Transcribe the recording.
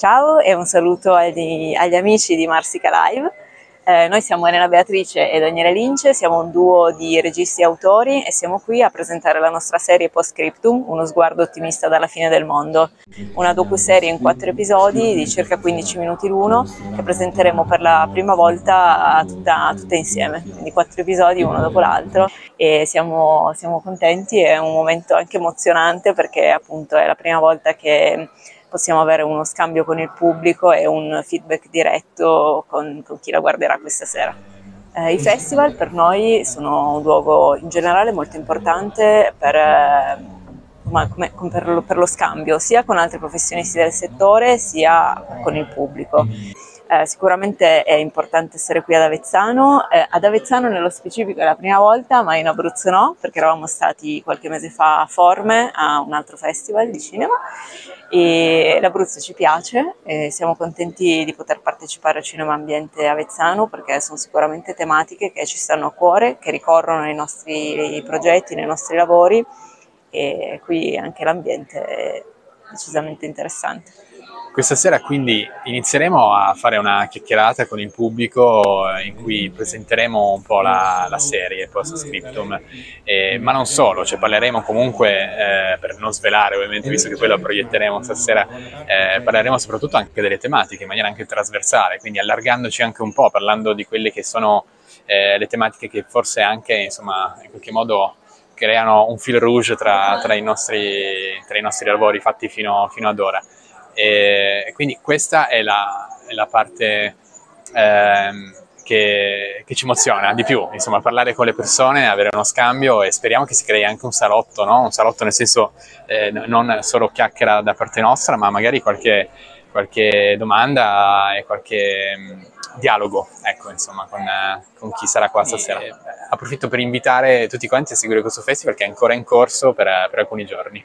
Ciao e un saluto agli, agli amici di Marsica Live. Eh, noi siamo Elena Beatrice e Daniele Lince, siamo un duo di registi e autori e siamo qui a presentare la nostra serie Post Scriptum, uno sguardo ottimista dalla fine del mondo. Una docu-serie in quattro episodi di circa 15 minuti l'uno che presenteremo per la prima volta tutta, tutte insieme, quindi quattro episodi uno dopo l'altro e siamo, siamo contenti, è un momento anche emozionante perché appunto è la prima volta che possiamo avere uno scambio con il pubblico e un feedback diretto con, con chi la guarderà questa sera. Eh, I festival per noi sono un luogo in generale molto importante per, eh, come, per, lo, per lo scambio sia con altri professionisti del settore sia con il pubblico. Eh, sicuramente è importante essere qui ad Avezzano, eh, ad Avezzano nello specifico è la prima volta, ma in Abruzzo no, perché eravamo stati qualche mese fa a Forme a un altro festival di cinema. E l'Abruzzo ci piace e siamo contenti di poter partecipare al Cinema Ambiente Avezzano perché sono sicuramente tematiche che ci stanno a cuore, che ricorrono nei nostri progetti, nei nostri lavori. E qui anche l'ambiente è decisamente interessante. Questa sera quindi inizieremo a fare una chiacchierata con il pubblico in cui presenteremo un po' la, la serie post scriptum, eh, ma non solo, cioè parleremo comunque, eh, per non svelare ovviamente, visto che poi la proietteremo stasera, eh, parleremo soprattutto anche delle tematiche in maniera anche trasversale, quindi allargandoci anche un po', parlando di quelle che sono eh, le tematiche che forse anche insomma in qualche modo creano un fil rouge tra, tra, i, nostri, tra i nostri lavori fatti fino, fino ad ora. E quindi questa è la, è la parte ehm, che, che, ci emoziona di più, insomma, parlare con le persone, avere uno scambio e speriamo che si crei anche un salotto, no? un salotto nel senso eh, non solo chiacchiera da parte nostra, ma magari qualche, qualche domanda e qualche mh, mm, dialogo, ecco, insomma, con, con, chi sarà qua stasera. E, approfitto per invitare tutti quanti a seguire questo festival che è ancora in corso per, per alcuni giorni.